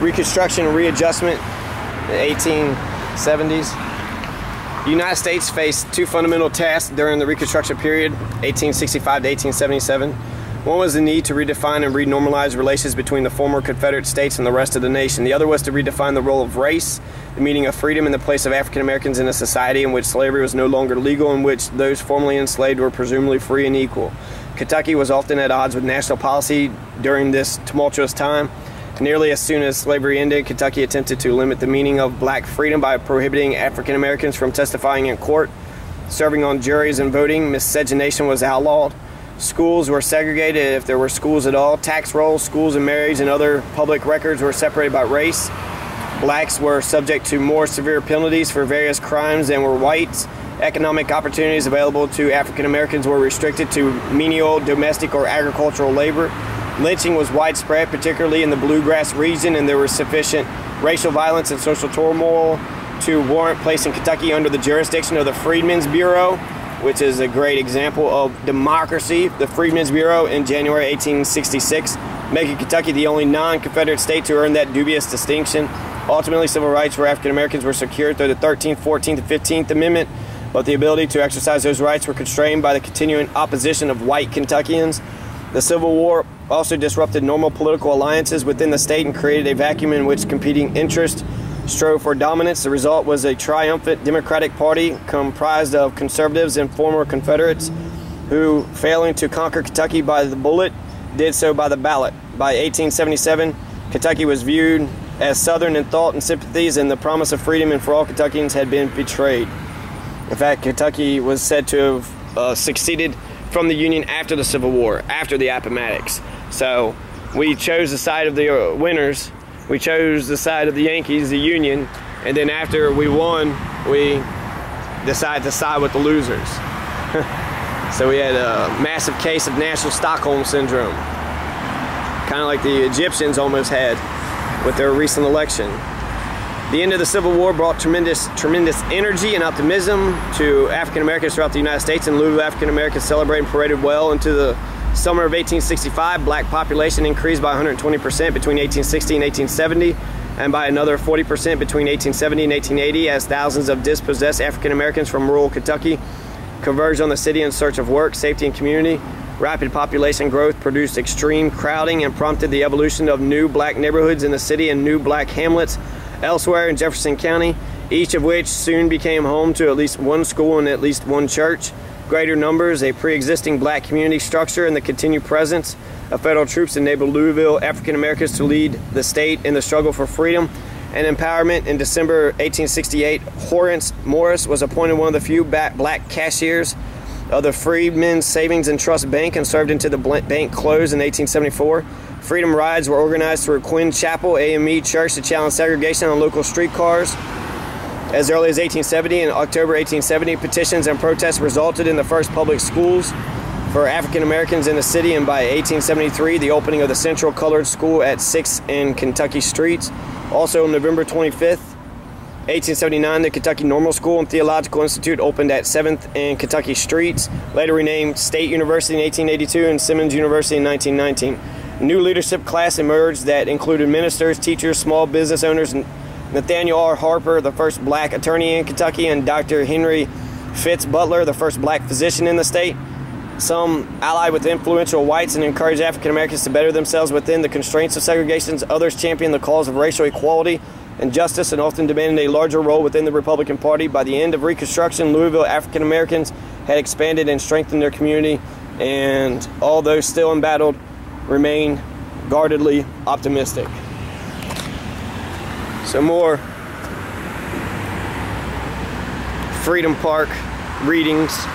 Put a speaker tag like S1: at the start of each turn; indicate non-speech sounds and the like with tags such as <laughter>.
S1: Reconstruction and Readjustment, the 1870s. The United States faced two fundamental tasks during the Reconstruction period, 1865 to 1877. One was the need to redefine and renormalize relations between the former Confederate states and the rest of the nation. The other was to redefine the role of race, the meaning of freedom and the place of African Americans in a society in which slavery was no longer legal, in which those formerly enslaved were presumably free and equal. Kentucky was often at odds with national policy during this tumultuous time. Nearly as soon as slavery ended, Kentucky attempted to limit the meaning of black freedom by prohibiting African Americans from testifying in court, serving on juries, and voting. Miscegenation was outlawed. Schools were segregated if there were schools at all. Tax rolls, schools and marriage, and other public records were separated by race. Blacks were subject to more severe penalties for various crimes than were whites. Economic opportunities available to African Americans were restricted to menial, domestic, or agricultural labor. Lynching was widespread, particularly in the bluegrass region, and there was sufficient racial violence and social turmoil to warrant placing Kentucky under the jurisdiction of the Freedmen's Bureau, which is a great example of democracy. The Freedmen's Bureau in January 1866, making Kentucky the only non Confederate state to earn that dubious distinction. Ultimately, civil rights for African Americans were secured through the 13th, 14th, and 15th Amendment, but the ability to exercise those rights were constrained by the continuing opposition of white Kentuckians. The Civil War also disrupted normal political alliances within the state and created a vacuum in which competing interests strove for dominance. The result was a triumphant Democratic Party comprised of conservatives and former Confederates who, failing to conquer Kentucky by the bullet, did so by the ballot. By 1877, Kentucky was viewed as Southern in thought and sympathies, and the promise of freedom and for all Kentuckians had been betrayed. In fact, Kentucky was said to have uh, succeeded from the Union after the Civil War, after the Appomattox. So we chose the side of the uh, winners. We chose the side of the Yankees, the Union, and then after we won, we decided to side with the losers. <laughs> so we had a massive case of National Stockholm Syndrome, kind of like the Egyptians almost had with their recent election. The end of the Civil War brought tremendous, tremendous energy and optimism to African Americans throughout the United States, and Louisville African Americans celebrated and paraded well into the summer of 1865. Black population increased by 120% between 1860 and 1870, and by another 40% between 1870 and 1880, as thousands of dispossessed African Americans from rural Kentucky converged on the city in search of work, safety, and community. Rapid population growth produced extreme crowding and prompted the evolution of new black neighborhoods in the city and new black hamlets elsewhere in Jefferson County, each of which soon became home to at least one school and at least one church. Greater numbers, a pre-existing black community structure, and the continued presence of federal troops enabled Louisville African Americans to lead the state in the struggle for freedom and empowerment. In December 1868, Horace Morris was appointed one of the few black cashiers of the Freedmen's Savings and Trust Bank and served until the bank closed in 1874. Freedom rides were organized through Quinn Chapel AME Church to challenge segregation on local streetcars. As early as 1870, in October 1870, petitions and protests resulted in the first public schools for African Americans in the city, and by 1873, the opening of the Central Colored School at 6 and Kentucky Streets. Also, on November 25th, 1879, the Kentucky Normal School and Theological Institute opened at 7th and Kentucky Streets, later renamed State University in 1882 and Simmons University in 1919 A new leadership class emerged that included ministers, teachers, small business owners, Nathaniel R. Harper, the first black attorney in Kentucky, and Dr. Henry Fitz Butler, the first black physician in the state. Some allied with influential whites and encouraged African Americans to better themselves within the constraints of segregation. Others championed the cause of racial equality and justice and often demanded a larger role within the Republican Party. By the end of Reconstruction, Louisville African Americans had expanded and strengthened their community, and although still embattled, remain guardedly optimistic. Some more Freedom Park readings